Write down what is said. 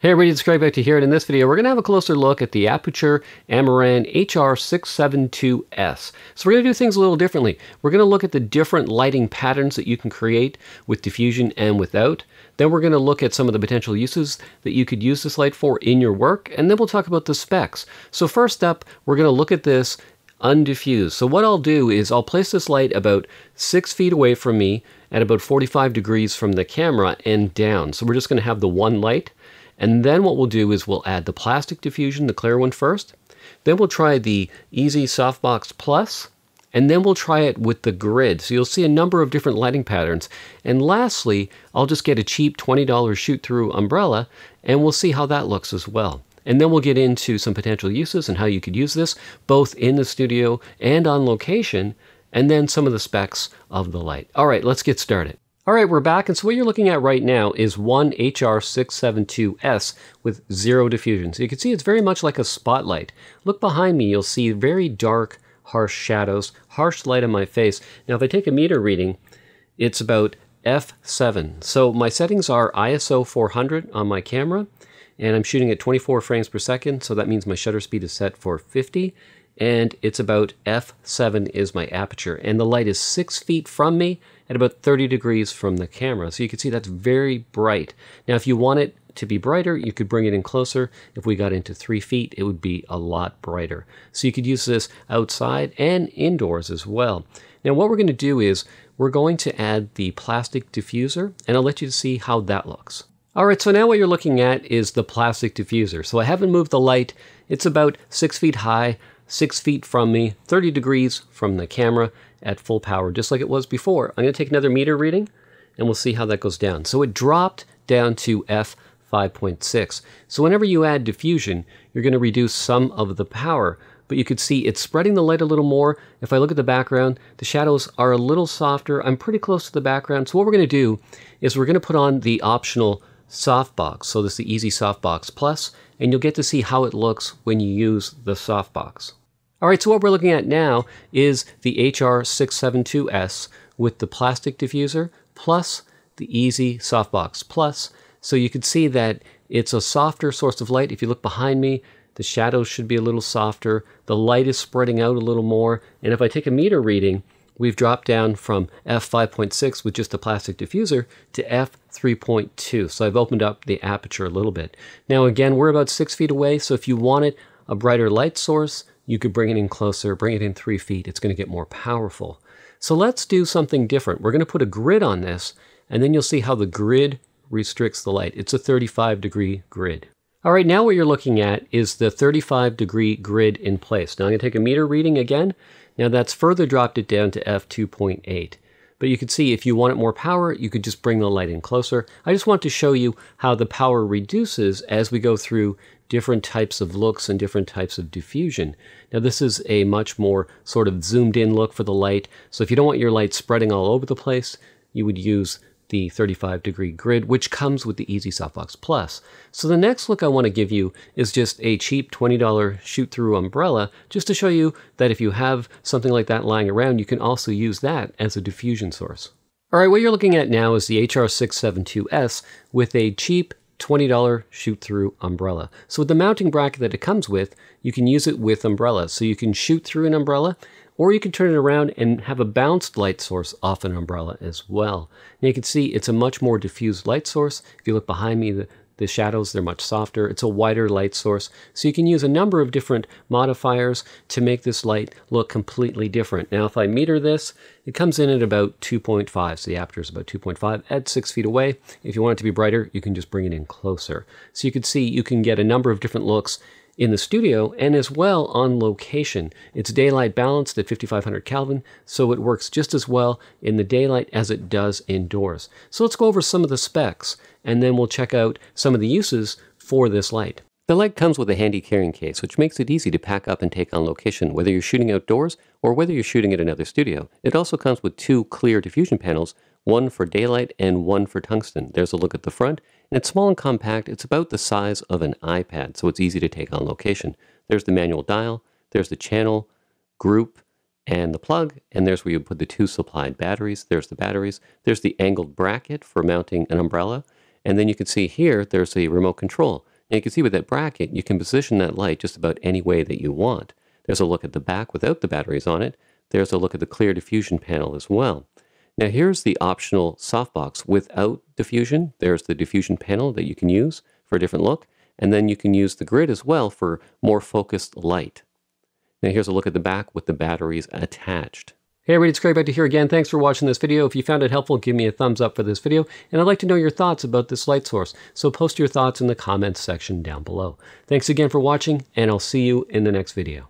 Hey everybody, it's Craig Beckta here, and in this video we're going to have a closer look at the Aputure Amaran HR672S. So we're going to do things a little differently. We're going to look at the different lighting patterns that you can create with diffusion and without. Then we're going to look at some of the potential uses that you could use this light for in your work, and then we'll talk about the specs. So first up, we're going to look at this undiffused. So what I'll do is I'll place this light about six feet away from me at about 45 degrees from the camera and down. So we're just going to have the one light. And then what we'll do is we'll add the plastic diffusion, the clear one first. Then we'll try the EZ Softbox Plus, and then we'll try it with the grid. So you'll see a number of different lighting patterns. And lastly, I'll just get a cheap $20 shoot-through umbrella, and we'll see how that looks as well. And then we'll get into some potential uses and how you could use this, both in the studio and on location, and then some of the specs of the light. All right, let's get started. All right, we're back. And so what you're looking at right now is one HR672S with zero diffusion. So you can see it's very much like a spotlight. Look behind me, you'll see very dark, harsh shadows, harsh light on my face. Now, if I take a meter reading, it's about F7. So my settings are ISO 400 on my camera, and I'm shooting at 24 frames per second. So that means my shutter speed is set for 50 and it's about f7 is my aperture and the light is six feet from me at about 30 degrees from the camera. So you can see that's very bright. Now if you want it to be brighter you could bring it in closer. If we got into three feet it would be a lot brighter. So you could use this outside and indoors as well. Now what we're going to do is we're going to add the plastic diffuser and I'll let you see how that looks. All right, so now what you're looking at is the plastic diffuser. So I haven't moved the light. It's about six feet high six feet from me, 30 degrees from the camera at full power, just like it was before. I'm going to take another meter reading and we'll see how that goes down. So it dropped down to f5.6. So whenever you add diffusion, you're going to reduce some of the power, but you could see it's spreading the light a little more. If I look at the background, the shadows are a little softer. I'm pretty close to the background. So what we're going to do is we're going to put on the optional softbox. So this is the EZ Softbox Plus, and you'll get to see how it looks when you use the softbox. All right, so what we're looking at now is the HR672S with the plastic diffuser plus the EZ Softbox Plus. So you can see that it's a softer source of light. If you look behind me, the shadows should be a little softer. The light is spreading out a little more. And if I take a meter reading, we've dropped down from f5.6 with just a plastic diffuser to f3.2. So I've opened up the aperture a little bit. Now again, we're about six feet away, so if you wanted a brighter light source, you could bring it in closer, bring it in three feet. It's going to get more powerful. So let's do something different. We're going to put a grid on this, and then you'll see how the grid restricts the light. It's a 35 degree grid. All right, now what you're looking at is the 35 degree grid in place. Now I'm going to take a meter reading again. Now that's further dropped it down to f2.8. But you can see if you want it more power, you could just bring the light in closer. I just want to show you how the power reduces as we go through different types of looks and different types of diffusion. Now this is a much more sort of zoomed in look for the light. So if you don't want your light spreading all over the place, you would use the 35 degree grid, which comes with the EZ Softbox Plus. So the next look I want to give you is just a cheap $20 shoot through umbrella, just to show you that if you have something like that lying around, you can also use that as a diffusion source. All right, what you're looking at now is the HR672S with a cheap $20 shoot through umbrella. So with the mounting bracket that it comes with, you can use it with umbrellas. So you can shoot through an umbrella or you can turn it around and have a bounced light source off an umbrella as well. Now you can see it's a much more diffused light source. If you look behind me, the, the shadows, they're much softer. It's a wider light source. So you can use a number of different modifiers to make this light look completely different. Now, if I meter this, it comes in at about 2.5. So the aperture is about 2.5 at six feet away. If you want it to be brighter, you can just bring it in closer. So you can see you can get a number of different looks in the studio and as well on location. It's daylight balanced at 5500 Kelvin, so it works just as well in the daylight as it does indoors. So let's go over some of the specs and then we'll check out some of the uses for this light. The light comes with a handy carrying case, which makes it easy to pack up and take on location, whether you're shooting outdoors or whether you're shooting at another studio. It also comes with two clear diffusion panels, one for daylight and one for tungsten. There's a look at the front, and it's small and compact. It's about the size of an iPad, so it's easy to take on location. There's the manual dial, there's the channel, group, and the plug, and there's where you put the two supplied batteries. There's the batteries. There's the angled bracket for mounting an umbrella, and then you can see here, there's a remote control. And you can see with that bracket, you can position that light just about any way that you want. There's a look at the back without the batteries on it. There's a look at the clear diffusion panel as well. Now here's the optional softbox without diffusion. There's the diffusion panel that you can use for a different look. And then you can use the grid as well for more focused light. Now here's a look at the back with the batteries attached. Hey everybody, it's Craig Beckta here again. Thanks for watching this video. If you found it helpful, give me a thumbs up for this video. And I'd like to know your thoughts about this light source. So post your thoughts in the comments section down below. Thanks again for watching, and I'll see you in the next video.